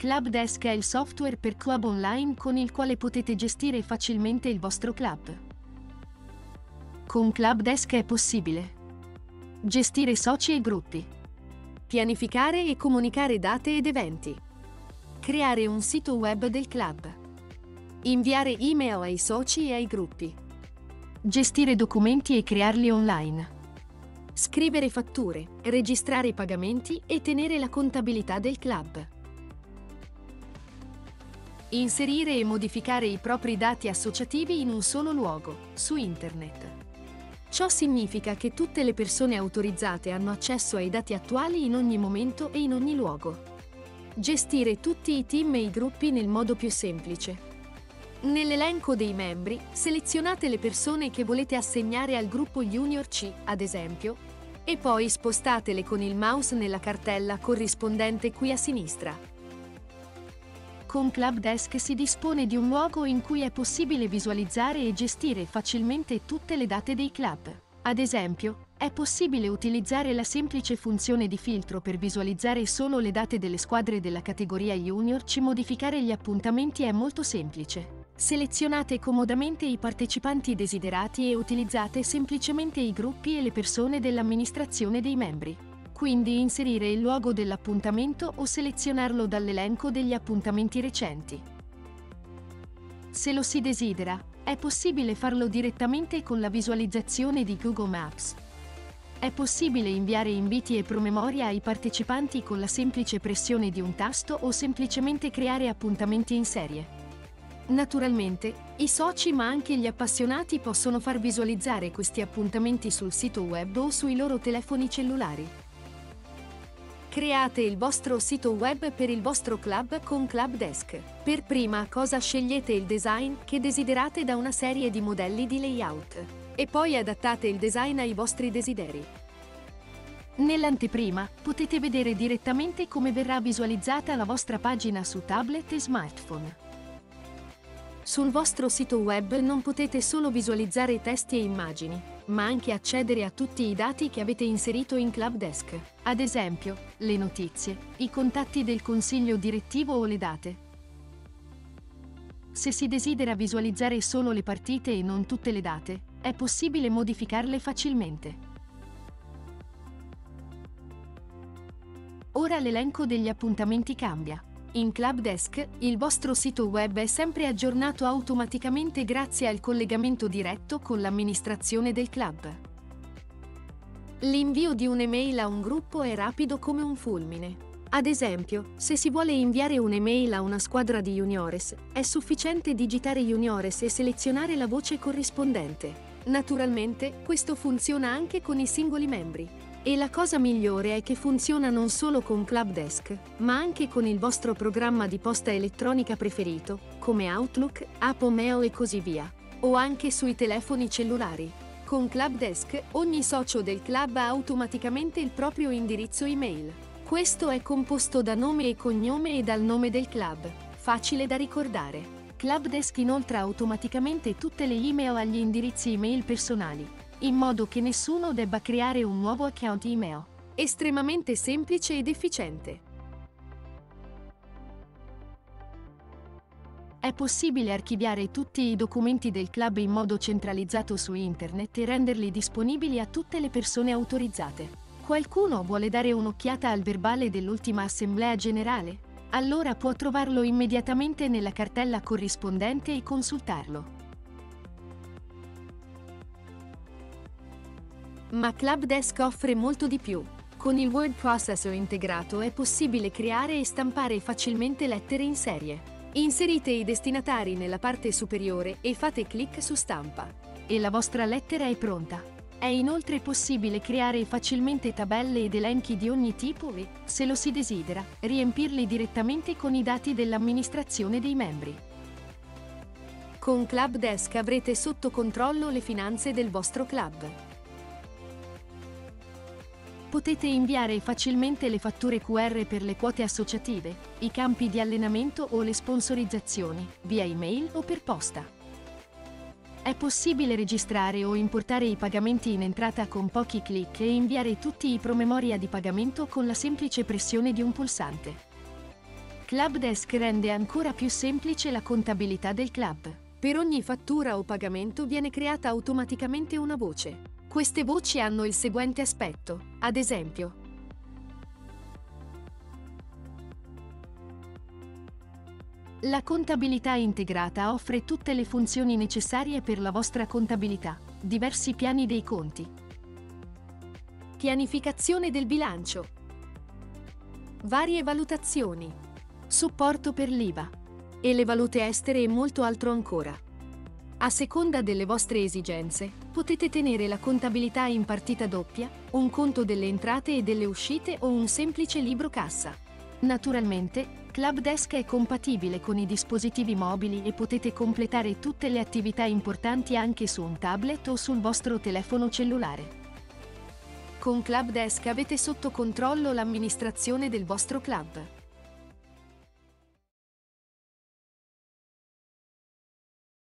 Club Desk è il software per club online con il quale potete gestire facilmente il vostro club. Con Club Desk è possibile. Gestire soci e gruppi, pianificare e comunicare date ed eventi, creare un sito web del club, inviare email ai soci e ai gruppi, gestire documenti e crearli online, scrivere fatture, registrare pagamenti e tenere la contabilità del club. Inserire e modificare i propri dati associativi in un solo luogo, su Internet. Ciò significa che tutte le persone autorizzate hanno accesso ai dati attuali in ogni momento e in ogni luogo. Gestire tutti i team e i gruppi nel modo più semplice. Nell'elenco dei membri, selezionate le persone che volete assegnare al gruppo Junior C, ad esempio, e poi spostatele con il mouse nella cartella corrispondente qui a sinistra. Con Club Desk si dispone di un luogo in cui è possibile visualizzare e gestire facilmente tutte le date dei club. Ad esempio, è possibile utilizzare la semplice funzione di filtro per visualizzare solo le date delle squadre della categoria Junior. C modificare gli appuntamenti è molto semplice. Selezionate comodamente i partecipanti desiderati e utilizzate semplicemente i gruppi e le persone dell'amministrazione dei membri quindi inserire il luogo dell'appuntamento o selezionarlo dall'elenco degli appuntamenti recenti. Se lo si desidera, è possibile farlo direttamente con la visualizzazione di Google Maps. È possibile inviare inviti e promemoria ai partecipanti con la semplice pressione di un tasto o semplicemente creare appuntamenti in serie. Naturalmente, i soci ma anche gli appassionati possono far visualizzare questi appuntamenti sul sito web o sui loro telefoni cellulari. Create il vostro sito web per il vostro club con Club Desk. Per prima cosa scegliete il design che desiderate da una serie di modelli di layout e poi adattate il design ai vostri desideri. Nell'anteprima potete vedere direttamente come verrà visualizzata la vostra pagina su tablet e smartphone. Sul vostro sito web non potete solo visualizzare testi e immagini, ma anche accedere a tutti i dati che avete inserito in Club Desk, ad esempio, le notizie, i contatti del consiglio direttivo o le date. Se si desidera visualizzare solo le partite e non tutte le date, è possibile modificarle facilmente. Ora l'elenco degli appuntamenti cambia. In Club Desk, il vostro sito web è sempre aggiornato automaticamente grazie al collegamento diretto con l'amministrazione del club. L'invio di un'email a un gruppo è rapido come un fulmine. Ad esempio, se si vuole inviare un'email a una squadra di juniores, è sufficiente digitare juniores e selezionare la voce corrispondente. Naturalmente, questo funziona anche con i singoli membri. E la cosa migliore è che funziona non solo con Club Desk, ma anche con il vostro programma di posta elettronica preferito, come Outlook, Mail e così via, o anche sui telefoni cellulari. Con Club Desk, ogni socio del club ha automaticamente il proprio indirizzo email. Questo è composto da nome e cognome e dal nome del club, facile da ricordare. Club Desk inoltra automaticamente tutte le email agli indirizzi email personali, in modo che nessuno debba creare un nuovo account email. Estremamente semplice ed efficiente. È possibile archiviare tutti i documenti del club in modo centralizzato su internet e renderli disponibili a tutte le persone autorizzate. Qualcuno vuole dare un'occhiata al verbale dell'ultima assemblea generale? Allora può trovarlo immediatamente nella cartella corrispondente e consultarlo. Ma Club Desk offre molto di più. Con il word processor integrato è possibile creare e stampare facilmente lettere in serie. Inserite i destinatari nella parte superiore e fate clic su stampa. E la vostra lettera è pronta. È inoltre possibile creare facilmente tabelle ed elenchi di ogni tipo e, se lo si desidera, riempirli direttamente con i dati dell'amministrazione dei membri. Con Club Desk avrete sotto controllo le finanze del vostro club potete inviare facilmente le fatture QR per le quote associative, i campi di allenamento o le sponsorizzazioni, via email o per posta. È possibile registrare o importare i pagamenti in entrata con pochi clic e inviare tutti i promemoria di pagamento con la semplice pressione di un pulsante. Club Desk rende ancora più semplice la contabilità del club. Per ogni fattura o pagamento viene creata automaticamente una voce. Queste voci hanno il seguente aspetto, ad esempio, La contabilità integrata offre tutte le funzioni necessarie per la vostra contabilità, diversi piani dei conti, pianificazione del bilancio, varie valutazioni, supporto per l'IVA. E le valute estere e molto altro ancora. A seconda delle vostre esigenze, potete tenere la contabilità in partita doppia, un conto delle entrate e delle uscite o un semplice libro cassa. Naturalmente, Club Desk è compatibile con i dispositivi mobili e potete completare tutte le attività importanti anche su un tablet o sul vostro telefono cellulare. Con Club Desk avete sotto controllo l'amministrazione del vostro club.